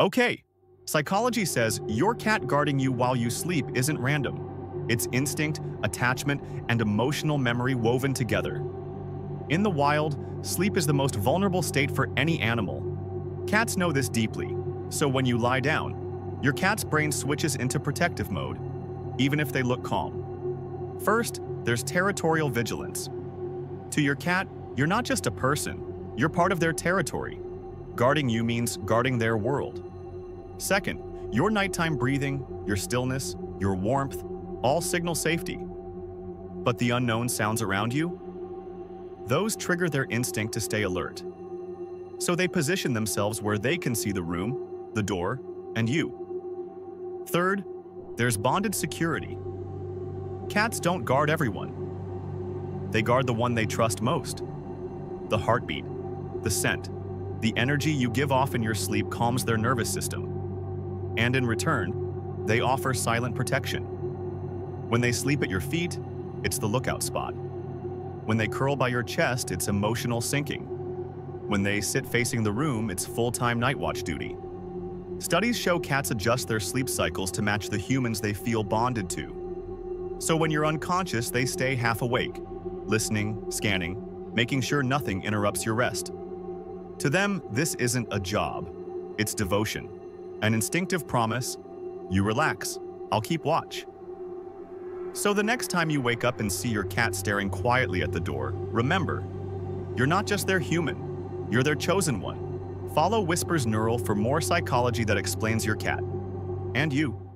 Okay, psychology says your cat guarding you while you sleep isn't random. It's instinct, attachment, and emotional memory woven together. In the wild, sleep is the most vulnerable state for any animal. Cats know this deeply, so when you lie down, your cat's brain switches into protective mode, even if they look calm. First, there's territorial vigilance. To your cat, you're not just a person, you're part of their territory. Guarding you means guarding their world. Second, your nighttime breathing, your stillness, your warmth, all signal safety. But the unknown sounds around you? Those trigger their instinct to stay alert. So they position themselves where they can see the room, the door, and you. Third, there's bonded security. Cats don't guard everyone. They guard the one they trust most. The heartbeat, the scent, the energy you give off in your sleep calms their nervous system. And in return, they offer silent protection. When they sleep at your feet, it's the lookout spot. When they curl by your chest, it's emotional sinking. When they sit facing the room, it's full-time night watch duty. Studies show cats adjust their sleep cycles to match the humans they feel bonded to. So when you're unconscious, they stay half awake, listening, scanning, making sure nothing interrupts your rest. To them, this isn't a job. It's devotion. An instinctive promise, you relax, I'll keep watch. So the next time you wake up and see your cat staring quietly at the door, remember, you're not just their human, you're their chosen one. Follow Whispers Neural for more psychology that explains your cat. And you.